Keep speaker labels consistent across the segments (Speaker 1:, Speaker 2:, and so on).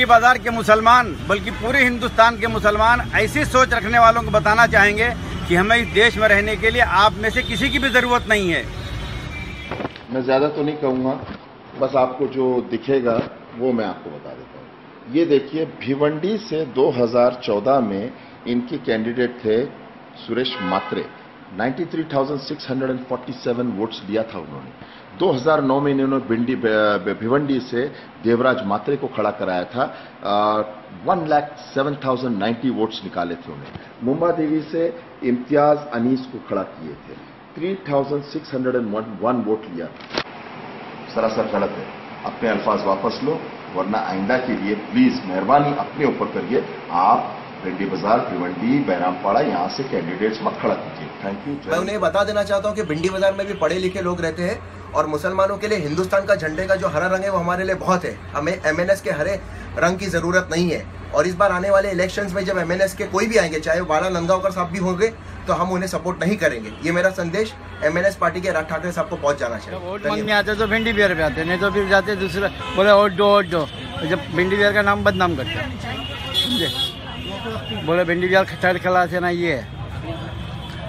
Speaker 1: भिंडी बाज़ार के मुसलमान, बल्कि पूरे हिंदुस्तान के मुसलमान ऐसी सोच रखने वालों को बताना चाहेंगे कि हमें इस देश में रहने के लिए आप में से किसी की भी ज़रूरत नहीं है।
Speaker 2: मैं ज़्यादा तो नहीं कहूँगा, बस आपको जो दिखेगा, वो मैं आपको बता देता हूँ। ये देखिए, भिवंडी से 2014 में इनके कैंडिडेट थे सुरेश मात्रे। 93,647 वोट्स दिया था उन्होंने। 2009 में इन्होंने भिंडी भिवंडी से देवराज मात्रे को खड़ा कराया था। One lakh seven thousand ninety votes निकाले थे उन्हें। मुंबा देवी से इम्तियाज़ अनीस को खड़ा किए थे। Three thousand six hundred and one vote लिया था। सरासर गलत है। अपने अल्फाज वापस लो वरना आइंदा के लिए प्लीज़ मेहरबानी अपने ऊपर करिए। आप भिंडी बाज़ार भिवंडी बैरामपाड़ा यहाँ से कैंडिडेट्स मत खड़ा कीजिए। थैंक यू
Speaker 3: मैं उन्हें बता देना चाहता हूँ कि भिंडी बाज़ार में भी पढ़े लिखे लोग रहते हैं और मुसलमानों के लिए हिंदुस्तान का झंडे का जो हरा रंग है वो हमारे लिए बहुत है। हमें एमएनएस के हरे रंग की ज़रूरत नहीं है और इस बार आने वाले इलेक्शन में जब एमएनएस के कोई भी आएँगे चाहे बाला नंदगांवकर साहब भी होंगे तो हम उन्हें सपोर्ट नहीं करेंगे। ये मेरा संदेश एमएनएस पार्टी के राज ठाकरे साहब को पहुँच जाना
Speaker 1: वोट
Speaker 3: चाहिए
Speaker 1: मांगने आते तो भिंडी बिहार पे आते नहीं तो फिर जाते दूसरा बोले वोट दो वोट दो। जब भिंडी बिहार का नाम बदनाम करते समझे? बोले, भिंडी बिहार खचाड़ खिला से ना ये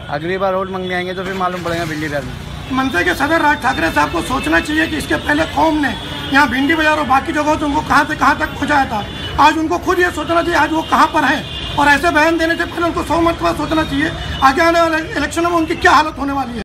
Speaker 1: अगली बार वोट मांगने आएँगे तो फिर मालूम पड़ेगा भिंडी बिहार में।
Speaker 4: मनसे के सदर राज ठाकरे साहब को सोचना चाहिए कि इसके पहले कौम ने यहाँ भिंडी बाज़ार और बाकी जगहों से उनको कहाँ से कहाँ तक पहुँचाया था। आज उनको खुद ये सोचना चाहिए, आज वो कहाँ पर है? और ऐसे बयान देने से पहले उनको सौ मरतबा सोचना चाहिए। आगे आने वाले इलेक्शनों में उनकी क्या हालत होने वाली है?